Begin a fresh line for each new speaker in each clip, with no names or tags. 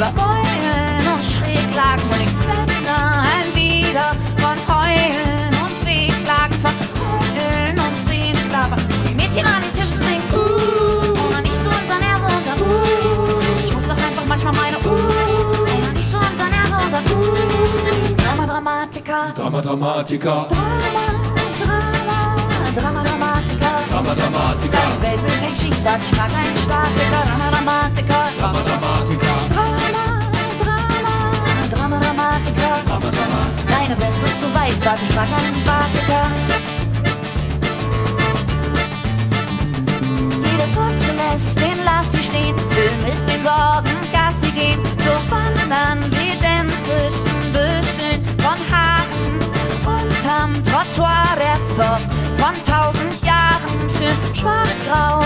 über Bäumen und Schräglagen und ich Blättern wieder von Heulen und Wehklagen, von Heulen und Zähneklappern. Die Mädchen an den Tischen singen, uh, dann nicht so und dann er so und dann, uh. Ich muss doch einfach manchmal meine, uh, dann nicht so und dann er so und dann, uh. Drama, Dramatiker,
Drama Dramatiker,
Drama, Drama, Drama, Dramatiker.
Drama Dramatiker,
Dein Weltbild hängt schief, sag ich mag einen Statiker, Drama, Dramatiker. Weste ist zu weiß, warte, ich mag einen Batiker. Jede Kutsche lässt den Lassi stehen, will mit den Sorgen Gassi gehen. So wandern wir denn zwischen Büscheln von Haaren unterm Trottoir der Zoff von tausend Jahren für schwarz-graue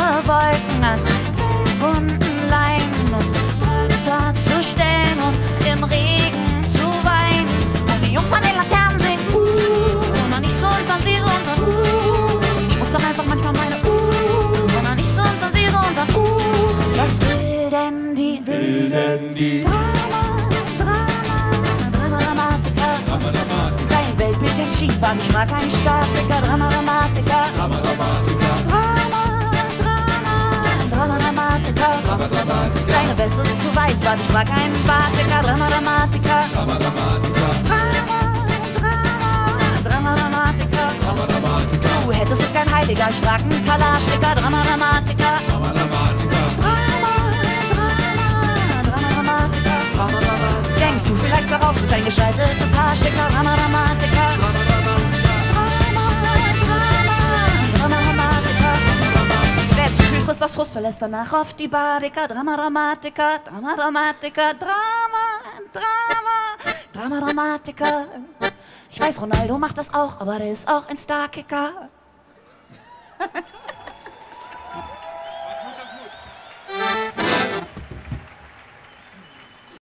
Denn die Drama, Drama, Drama, Dramatiker?
Drama Dramatiker,
Dein Weltbild hängt schief an, ich mag einen Statiker, Drama, Dramatiker.
Drama
Drama, Drama, Drama, Dramatiker.
Drama Dramatiker,
Deine Weste ist zu weiß, warte, ich mag einen Batiker, Drama, Dramatiker.
Drama
Drama, Drama, Drama, Dramatiker.
Drama Dramatiker,
Du hättest es kein Heiliger, ich frag einen Kalaschniker, Drama, du ein Drama,
Drama, Dramatiker.
Wer zu viel frisst, das Frust verlässt danach auf die Badiker. Drama, Dramatiker, Drama, Drama, Drama, Drama, Dramatiker. Ich weiß, Ronaldo macht das auch, aber der ist auch ein Starkicker.